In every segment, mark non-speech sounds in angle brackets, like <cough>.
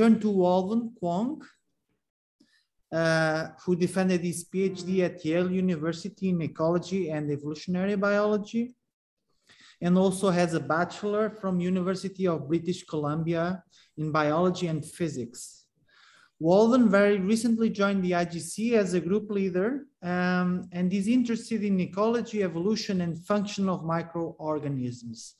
turn to Waldan Kwong, uh, who defended his PhD at Yale University in ecology and evolutionary biology, and also has a bachelor from University of British Columbia in biology and physics. Waldan very recently joined the IGC as a group leader um, and is interested in ecology, evolution, and function of microorganisms.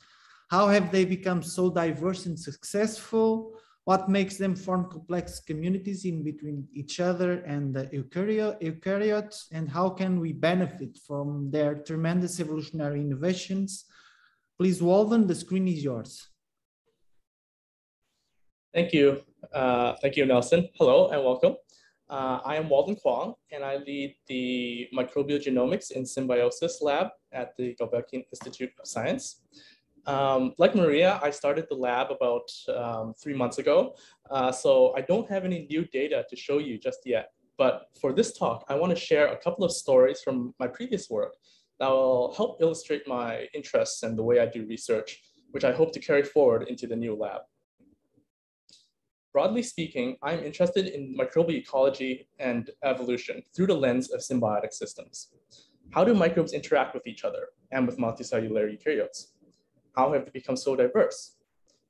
How have they become so diverse and successful? What makes them form complex communities in between each other and the eukaryotes? And how can we benefit from their tremendous evolutionary innovations? Please, Waldan, the screen is yours. Thank you. Uh, thank you, Nelson. Hello and welcome. Uh, I am Waldan Kwong, and I lead the Microbial Genomics and Symbiosis Lab at the Gulbenkian Institute of Science. Um, like Maria, I started the lab about um, three months ago, uh, so I don't have any new data to show you just yet. But for this talk, I want to share a couple of stories from my previous work that will help illustrate my interests and the way I do research, which I hope to carry forward into the new lab. Broadly speaking, I'm interested in microbial ecology and evolution through the lens of symbiotic systems. How do microbes interact with each other and with multicellular eukaryotes? How have they become so diverse?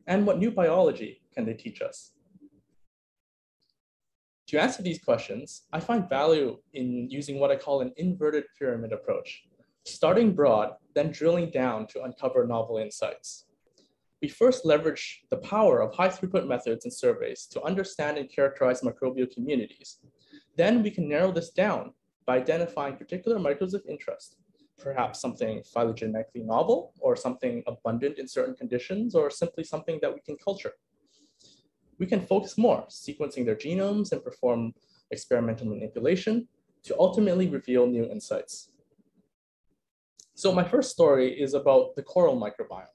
And what new biology can they teach us? To answer these questions, I find value in using what I call an inverted pyramid approach, starting broad, then drilling down to uncover novel insights we first leverage the power of high throughput methods and surveys to understand and characterize microbial communities. Then we can narrow this down by identifying particular microbes of interest, perhaps something phylogenetically novel or something abundant in certain conditions or simply something that we can culture. We can focus more, sequencing their genomes and perform experimental manipulation to ultimately reveal new insights. So my first story is about the coral microbiome.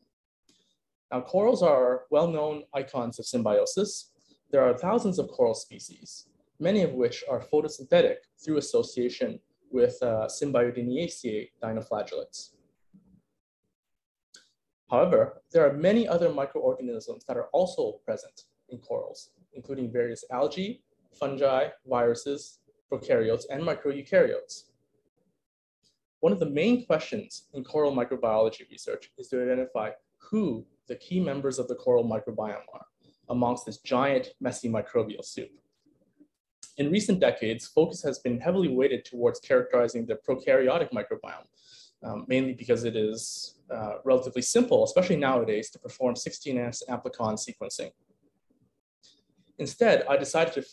Now, corals are well-known icons of symbiosis. There are thousands of coral species, many of which are photosynthetic through association with uh, Symbiodiniaceae dinoflagellates. However, there are many other microorganisms that are also present in corals, including various algae, fungi, viruses, prokaryotes, and microeukaryotes. One of the main questions in coral microbiology research is to identify who the key members of the coral microbiome are amongst this giant, messy microbial soup. In recent decades, focus has been heavily weighted towards characterizing the prokaryotic microbiome, um, mainly because it is uh, relatively simple, especially nowadays, to perform 16S amplicon sequencing. Instead, I decided to,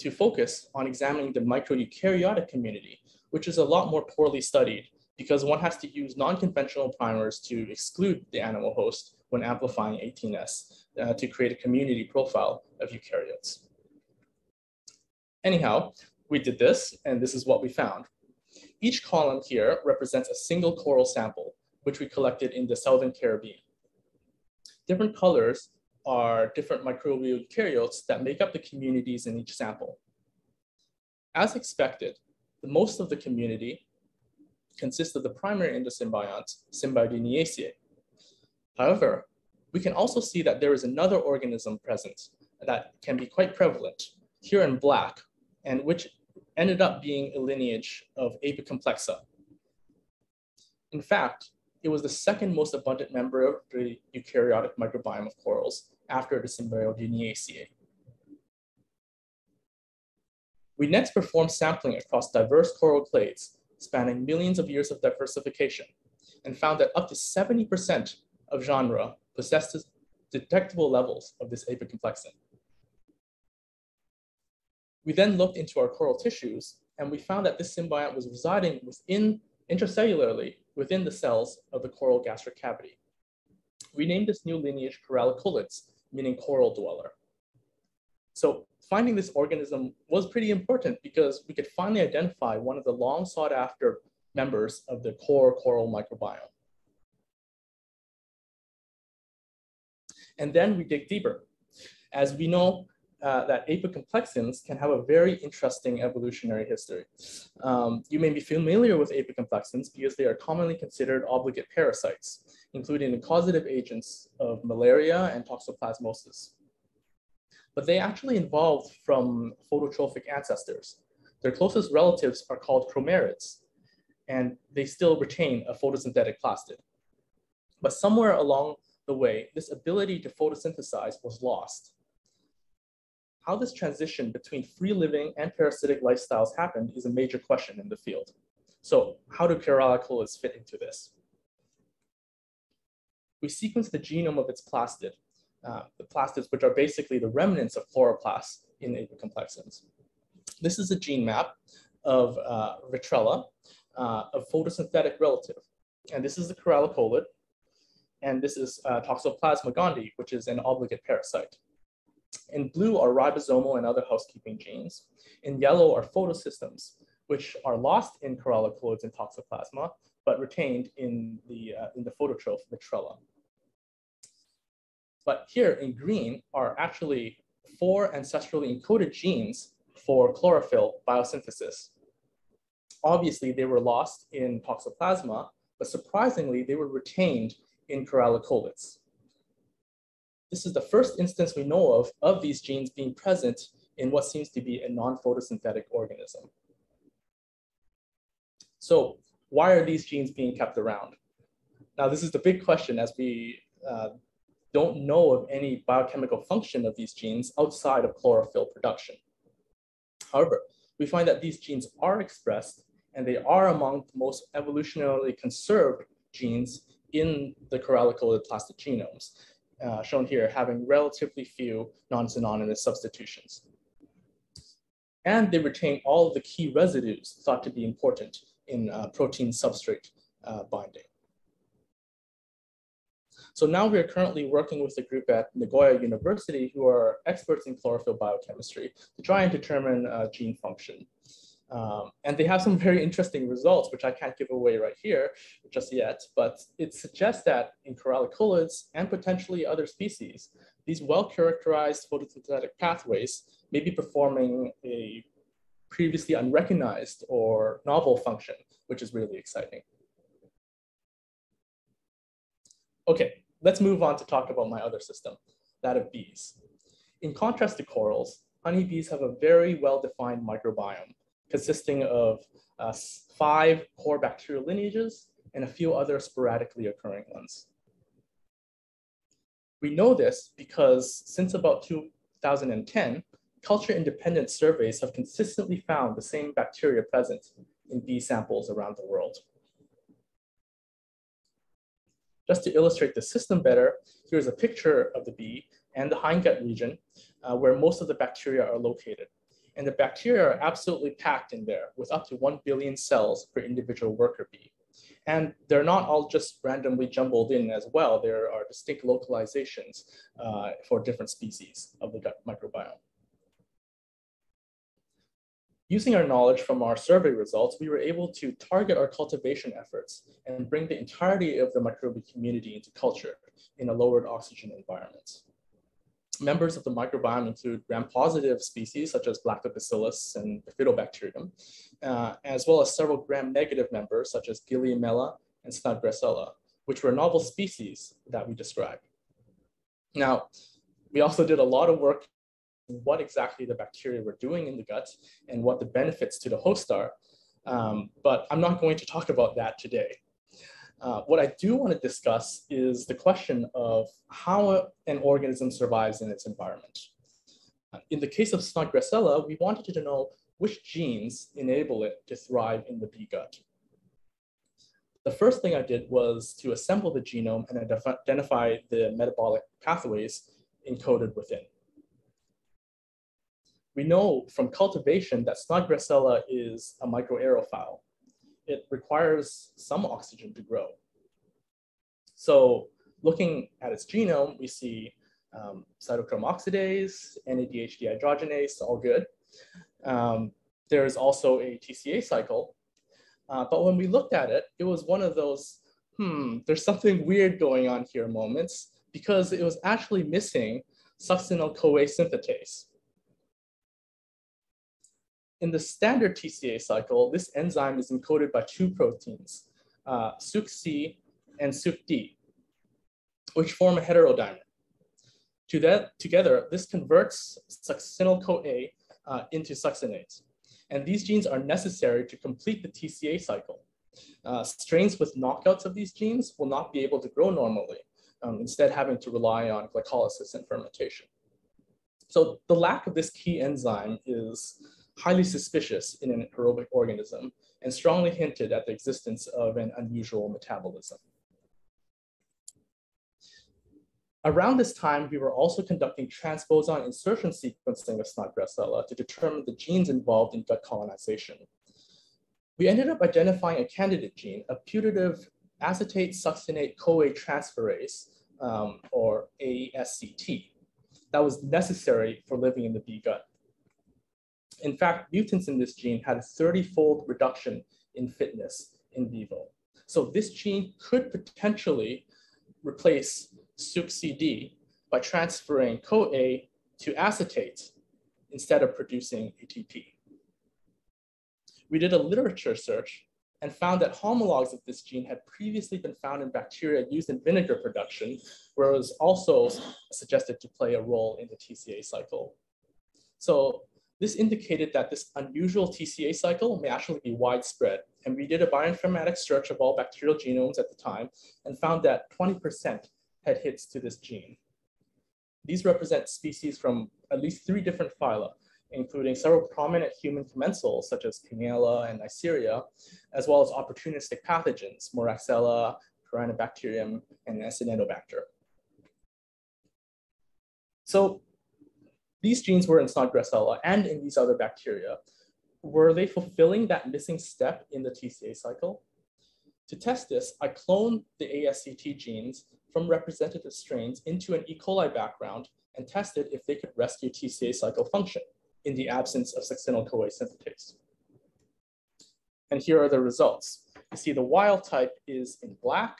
to focus on examining the microeukaryotic community, which is a lot more poorly studied because one has to use non-conventional primers to exclude the animal host when amplifying 18S uh, to create a community profile of eukaryotes. Anyhow, we did this, and this is what we found. Each column here represents a single coral sample, which we collected in the Southern Caribbean. Different colors are different microbial eukaryotes that make up the communities in each sample. As expected, the most of the community consists of the primary endosymbionts, Symbiodiniaceae, However, we can also see that there is another organism present that can be quite prevalent here in black, and which ended up being a lineage of Apicomplexa. In fact, it was the second most abundant member of the eukaryotic microbiome of corals after the Symbiodiniaceae. We next performed sampling across diverse coral clades spanning millions of years of diversification and found that up to 70% of genre possessed detectable levels of this apicomplexan. We then looked into our coral tissues and we found that this symbiont was residing within intracellularly within the cells of the coral gastric cavity. We named this new lineage Corallicola, meaning coral dweller. So finding this organism was pretty important because we could finally identify one of the long sought after members of the core coral microbiome. And then we dig deeper. As we know uh, that apicomplexans can have a very interesting evolutionary history. Um, you may be familiar with apicomplexans because they are commonly considered obligate parasites, including the causative agents of malaria and toxoplasmosis. but they actually evolved from phototrophic ancestors. Their closest relatives are called chromerids, and they still retain a photosynthetic plastid. But somewhere along the way, this ability to photosynthesize was lost. How this transition between free living and parasitic lifestyles happened is a major question in the field. So how do corallicoles fit into this? We sequence the genome of its plastid, uh, the plastids which are basically the remnants of chloroplasts in apicomplexans. This is a gene map of uh, Vitrella, uh, a photosynthetic relative. And this is the corallicolid, and this is uh, Toxoplasma gondii, which is an obligate parasite. In blue are ribosomal and other housekeeping genes. In yellow are photosystems, which are lost in corallicolids and Toxoplasma, but retained in the, uh, in the phototroph Vitrella. But here in green are actually four ancestrally encoded genes for chlorophyll biosynthesis. Obviously, they were lost in Toxoplasma, but surprisingly, they were retained in corallicolids. This is the first instance we know of of these genes being present in what seems to be a non-photosynthetic organism. So why are these genes being kept around? Now, this is the big question as we uh, don't know of any biochemical function of these genes outside of chlorophyll production. However, we find that these genes are expressed and they are among the most evolutionarily conserved genes in the corallicolid plastid genomes, uh, shown here having relatively few non-synonymous substitutions. And they retain all the key residues thought to be important in uh, protein substrate uh, binding. So now we are currently working with a group at Nagoya University who are experts in chlorophyll biochemistry to try and determine uh, gene function. Um, and they have some very interesting results, which I can't give away right here just yet, but it suggests that in corallicolids and potentially other species, these well-characterized photosynthetic pathways may be performing a previously unrecognized or novel function, which is really exciting. Okay, let's move on to talk about my other system, that of bees. In contrast to corals, honeybees have a very well-defined microbiome consisting of uh, five core bacterial lineages and a few other sporadically occurring ones. We know this because since about 2010, culture independent surveys have consistently found the same bacteria present in bee samples around the world. Just to illustrate the system better, here's a picture of the bee and the hindgut region uh, where most of the bacteria are located. And the bacteria are absolutely packed in there with up to 1 billion cells per individual worker bee. And they're not all just randomly jumbled in as well. There are distinct localizations uh, for different species of the gut microbiome. Using our knowledge from our survey results, we were able to target our cultivation efforts and bring the entirety of the microbial community into culture in a lowered oxygen environment. Members of the microbiome include gram-positive species such as Lactobacillus and Bifidobacterium, uh, as well as several gram-negative members such as Gilliamella and Snodgrassella, which were novel species that we described. Now, we also did a lot of work what exactly the bacteria were doing in the gut and what the benefits to the host are. Um, but I'm not going to talk about that today. Uh, what I do want to discuss is the question of how an organism survives in its environment. Uh, in the case of Snodgrassella, we wanted to know which genes enable it to thrive in the bee gut. The first thing I did was to assemble the genome and identify the metabolic pathways encoded within. We know from cultivation that Snodgrassella is a microaerophile it requires some oxygen to grow. So looking at its genome, we see um, cytochrome oxidase, NADH dehydrogenase, all good. Um, there's also a TCA cycle. Uh, but when we looked at it, it was one of those, hmm, there's something weird going on here moments because it was actually missing succinyl-CoA synthetase. In the standard TCA cycle, this enzyme is encoded by two proteins, uh, SUC-C and SUC-D, which form a heterodimer. To that, together, this converts succinyl-CoA uh, into succinate. And these genes are necessary to complete the TCA cycle. Uh, strains with knockouts of these genes will not be able to grow normally, um, instead having to rely on glycolysis and fermentation. So the lack of this key enzyme is highly suspicious in an aerobic organism and strongly hinted at the existence of an unusual metabolism. Around this time, we were also conducting transposon insertion sequencing of Snodgrassella to determine the genes involved in gut colonization. We ended up identifying a candidate gene, a putative acetate succinate CoA transferase, um, or ASCT, that was necessary for living in the gut. In fact, mutants in this gene had a 30-fold reduction in fitness in vivo. So this gene could potentially replace SUC-CD by transferring CoA to acetate instead of producing ATP. We did a literature search and found that homologs of this gene had previously been found in bacteria used in vinegar production, where it was also suggested to play a role in the TCA cycle. So this indicated that this unusual TCA cycle may actually be widespread. And we did a bioinformatics search of all bacterial genomes at the time and found that 20% had hits to this gene. These represent species from at least three different phyla, including several prominent human commensals such as Coenella and Neisseria, as well as opportunistic pathogens, Moraxella, Corynebacterium, and Acinetobacter. So these genes were in Snodgrassella and in these other bacteria. Were they fulfilling that missing step in the TCA cycle? To test this, I cloned the ASCT genes from representative strains into an E. coli background and tested if they could rescue TCA cycle function in the absence of succinyl-CoA synthetase. And here are the results. You see the wild type is in black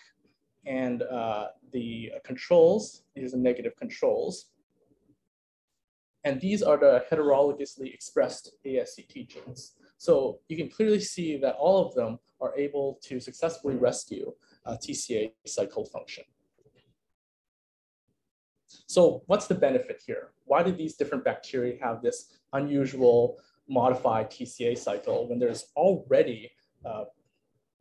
and uh, the controls, these are negative controls. And these are the heterologously expressed ASCT genes. So you can clearly see that all of them are able to successfully rescue uh, TCA cycle function. So what's the benefit here? Why do these different bacteria have this unusual modified TCA cycle when there's already uh,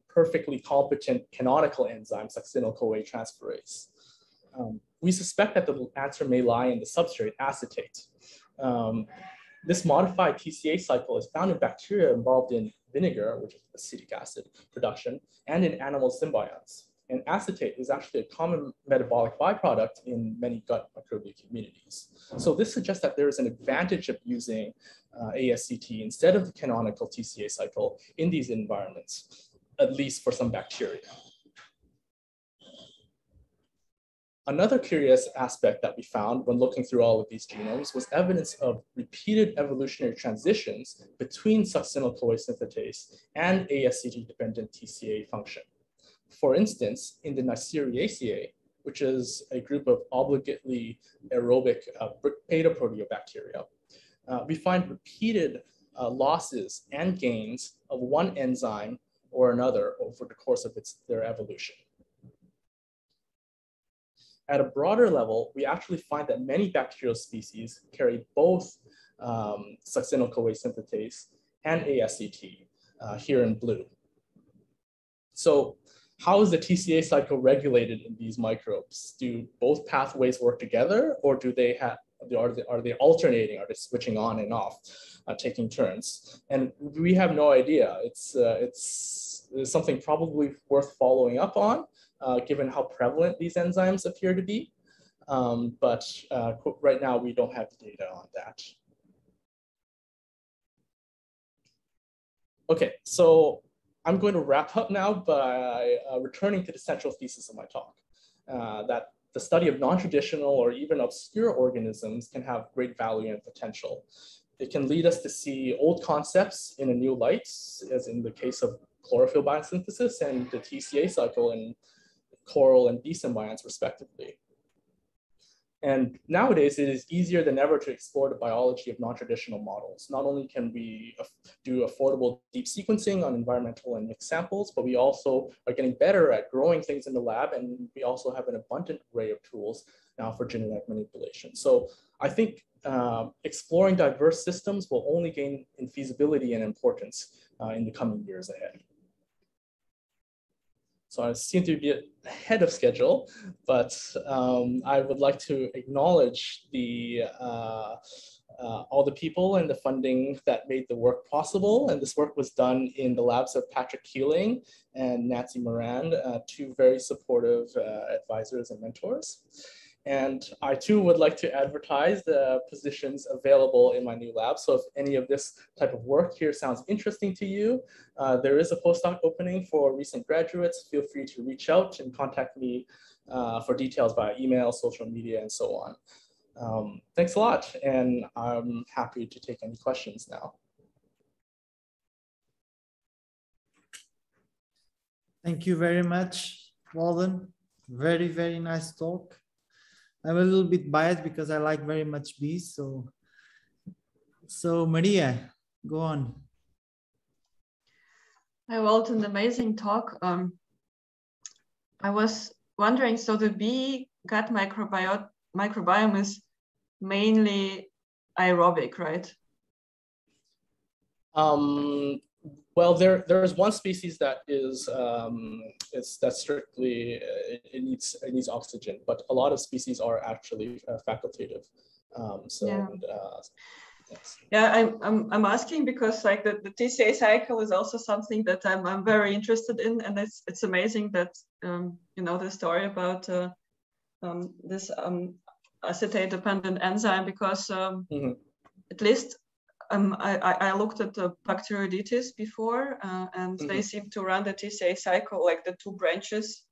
perfectly competent canonical enzyme, succinyl-CoA transferase? Um, we suspect that the answer may lie in the substrate acetate. Um, this modified TCA cycle is found in bacteria involved in vinegar, which is acetic acid production, and in animal symbionts. And acetate is actually a common metabolic byproduct in many gut microbial communities. So this suggests that there is an advantage of using uh, ASCT instead of the canonical TCA cycle in these environments, at least for some bacteria. Another curious aspect that we found when looking through all of these genomes was evidence of repeated evolutionary transitions between succinyl-CoA synthetase and ASCT-dependent TCA function. For instance, in the Neisseriaceae, which is a group of obligately aerobic uh, beta proteobacteria, uh, we find repeated uh, losses and gains of one enzyme or another over the course of its, their evolution. At a broader level, we actually find that many bacterial species carry both um, succinyl-CoA synthetase and ASCT uh, here in blue. So how is the TCA cycle regulated in these microbes? Do both pathways work together or do they have, are they, are they alternating? Are they switching on and off, uh, taking turns? And we have no idea. It's, uh, it's, it's, something probably worth following up on, uh, given how prevalent these enzymes appear to be. Um, but uh, right now, we don't have data on that. Okay, so I'm going to wrap up now by uh, returning to the central thesis of my talk, uh, that the study of non-traditional or even obscure organisms can have great value and potential. It can lead us to see old concepts in a new light, as in the case of chlorophyll biosynthesis and the TCA cycle in coral and symbionts, respectively. And nowadays, it is easier than ever to explore the biology of non-traditional models. Not only can we do affordable deep sequencing on environmental and mixed samples, but we also are getting better at growing things in the lab, and we also have an abundant array of tools now for genetic manipulation. So I think uh, exploring diverse systems will only gain in feasibility and importance uh, in the coming years ahead. So I seem to be ahead of schedule, but um, I would like to acknowledge the uh, uh, all the people and the funding that made the work possible. And this work was done in the labs of Patrick Keeling and Nancy Moran, uh, two very supportive uh, advisors and mentors. And I too would like to advertise the positions available in my new lab. So if any of this type of work here sounds interesting to you, uh, there is a postdoc opening for recent graduates. Feel free to reach out and contact me uh, for details via email, social media, and so on. Um, thanks a lot, and I'm happy to take any questions now. Thank you very much, Waldan. Very, very nice talk. I'm a little bit biased because I like very much bees. So, so Maria, go on. I Hi, an Amazing talk. Um, I was wondering, so the bee gut microbiome microbiome is mainly aerobic, right? Um, well, there there is one species that is um, it's that's strictly it needs it needs oxygen, but a lot of species are actually uh, facultative. Um, so yeah. And, uh, yes. yeah, I'm, I'm I'm asking because like the, the TCA cycle is also something that I'm I'm very interested in, and it's it's amazing that um, you know the story about uh, um, this um, acetate dependent enzyme because um, mm-hmm. at least um, I, I, looked at the Bacteroidetes before, uh, and mm-hmm. they seem to run the TCA cycle like the two branches,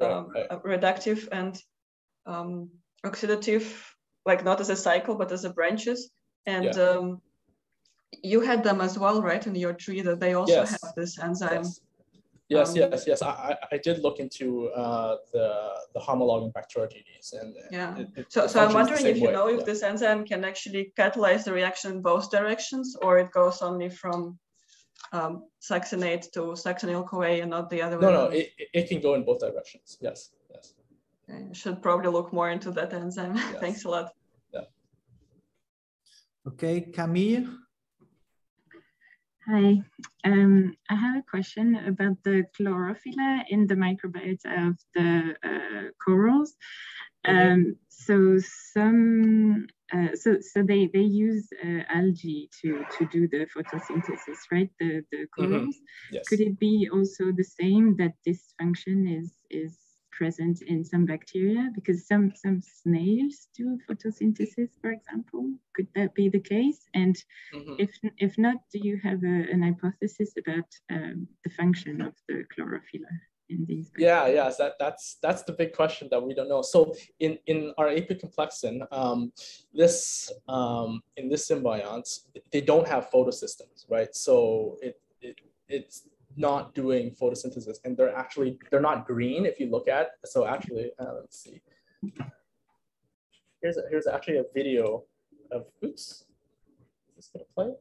um, right. Uh, reductive and um, oxidative, like not as a cycle but as a branches. And yeah. um, you had them as well, right, in your tree that they also yes. have this enzyme. Yes. Yes, um, yes, yes. I, I did look into uh, the the homologing Bacteroidetes, and yeah. It, it so, so I'm wondering if you way. know if yeah. this enzyme can actually catalyze the reaction in both directions, or it goes only from um, succinate to succinyl CoA and not the other no, way. No, no, it, it can go in both directions. Yes, yes. Okay. I should probably look more into that enzyme. <laughs> Yes. Thanks a lot. Yeah. Okay, Camille. Hi, um, I have a question about the chlorophylla in the microbiota of the uh, corals. Mm-hmm. Um, so some, uh, so so they they use uh, algae to to do the photosynthesis, right? The the mm-hmm. corals. Mm-hmm. Yes. Could it be also the same that this function is is present in some bacteria because some some snails do photosynthesis for example could that be the case and mm-hmm. if if not do you have a, an hypothesis about um, the function of the chlorophylla in these bacteria? yeah yes that that's that's the big question that we don't know so in in our apicomplexan um, this um, in this symbionts they don't have photosystems right so it, it it's not doing photosynthesis and they're actually they're not green if you look at so actually uh, let's see. Here's a, here's actually a video of oops is this gonna play?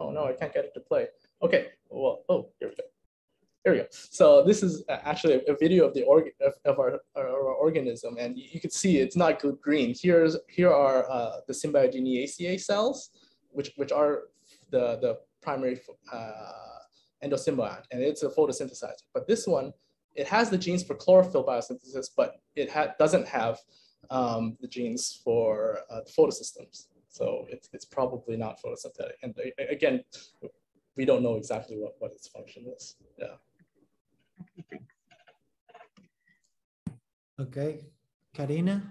Oh no I can't get it to play. Okay well oh here we go. Here we go. So this is actually a video of the org of, of our, our, our, organism and you, can see it's not good green. Here's here are uh, the symbiodiniaceae cells which which are the the primary uh, endosymbiont, and it's a photosynthesizer. But this one, it has the genes for chlorophyll biosynthesis, but it ha doesn't have um, the genes for uh, the photosystems. So it's, it's probably not photosynthetic. And again, we don't know exactly what, what its function is. Yeah. Okay, Karina.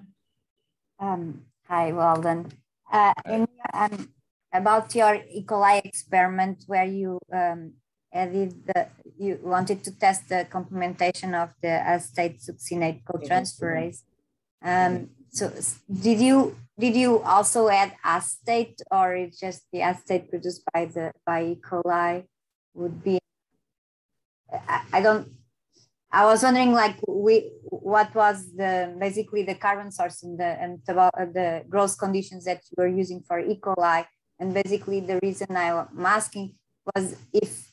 Um, hi, Waldan. Uh, in, um, about your E. coli experiment where you um, added the, you wanted to test the complementation of the acetate succinate cotransferase. Um, so did you did you also add acetate or it's just the acetate produced by the by E. coli would be I, I don't I was wondering like we what was the basically the carbon source and the and about the growth conditions that you were using for E. coli and basically the reason I'm asking was if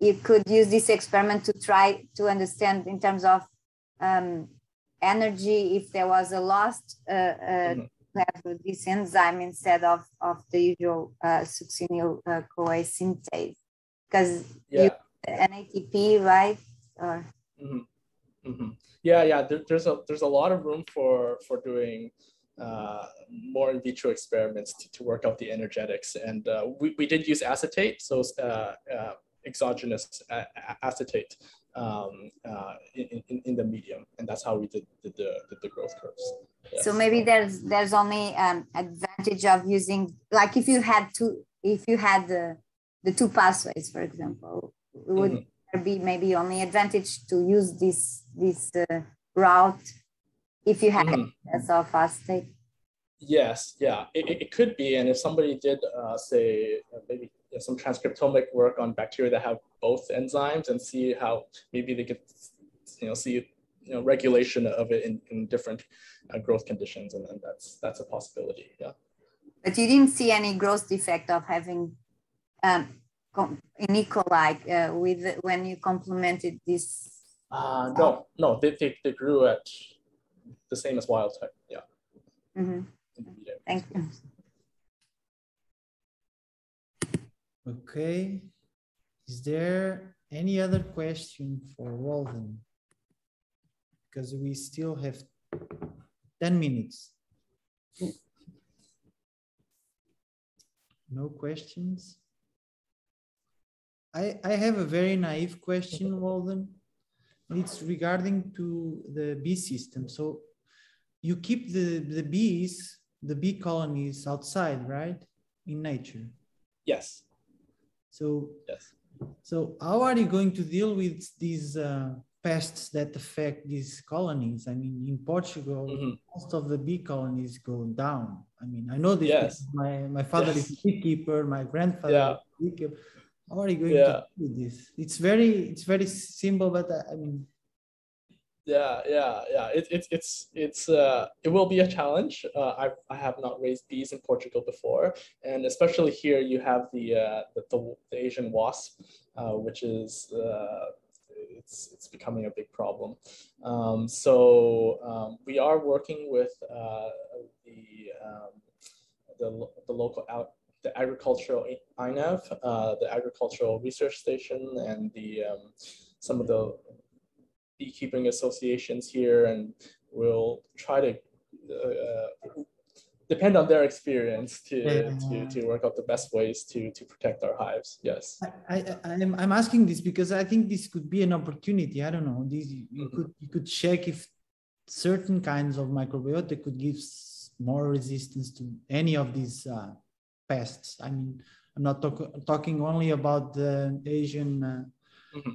you could use this experiment to try to understand in terms of um, energy if there was a loss uh, uh, mm -hmm. have this enzyme instead of, of the usual uh, succinyl uh, CoA synthase because yeah. you an ATP, right? Or mm -hmm. Mm -hmm. yeah, yeah. There, there's a there's a lot of room for for doing uh, more in vitro experiments to, to work out the energetics, and uh, we we did use acetate, so uh, uh exogenous acetate um, uh, in, in, in, the medium, and that's how we did, did the did the growth curves. Yes. So maybe there's there's only um, advantage of using like if you had two if you had the the two pathways, for example, would mm-hmm. there be maybe only advantage to use this this uh, route if you had a so fast state? Yes, yeah, it, it could be, and if somebody did uh, say uh, maybe some transcriptomic work on bacteria that have both enzymes and see how maybe they could you know see you know regulation of it in, in different uh, growth conditions and, and that's that's a possibility yeah. But you didn't see any growth defect of having um, in E. coli uh, with when you complemented this uh, no no they, they, they grew at the same as wild type yeah. Mm -hmm. thank you Okay. Is there any other question for Waldan? Because we still have 10 minutes. No questions? I, I have a very naive question, Waldan. It's regarding to the bee system. So you keep the, the bees, the bee colonies outside, right? In nature. Yes. So, yes. so how are you going to deal with these uh, pests that affect these colonies? I mean, in Portugal, mm-hmm. most of the bee colonies go down. I mean, I know this. Yes. My my father yes. is a beekeeper. My grandfather yeah. is a beekeeper. How are you going yeah. to do this? It's very it's very simple, but uh, I mean, yeah yeah yeah. It, it, it's it's uh, it will be a challenge. Uh, I, I have not raised bees in portugal before. And especially here you have the uh, the, the, the, asian wasp uh, which is uh, it's it's becoming a big problem. Um, so um, we are working with uh, the um, the, the local out the agricultural INAV, the agricultural research station and the um, some of the beekeeping associations here, and we'll try to uh, depend on their experience to, yeah. to, to work out the best ways to, to protect our hives. Yes. I, I, I'm, I'm asking this because I think this could be an opportunity. I don't know. This, you, mm-hmm. could, you could check if certain kinds of microbiota could give more resistance to any of these uh, pests. I mean, I'm not talk, talking only about the Asian uh, mm-hmm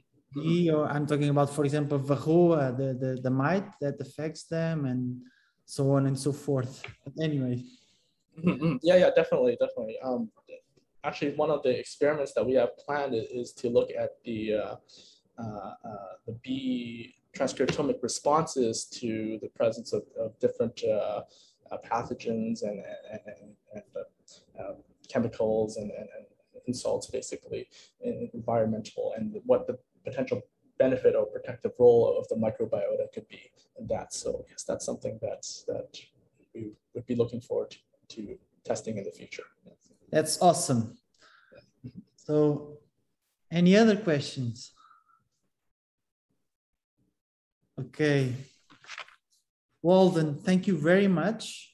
or I'm talking about, for example, varroa, the, the, the mite that affects them and so on and so forth. But anyway. Mm-hmm. Yeah, yeah, definitely, definitely. Um, actually, one of the experiments that we have planned is to look at the uh, uh, uh, the bee transcriptomic responses to the presence of, of different uh, uh, pathogens and, and, and, and uh, chemicals and, and, and insults, basically, in environmental, and what the potential benefit or protective role of the microbiota could be in that. So yes, that's something that's that we would be looking forward to, to testing in the future. That's awesome. So any other questions? Okay. Waldan, thank you very much.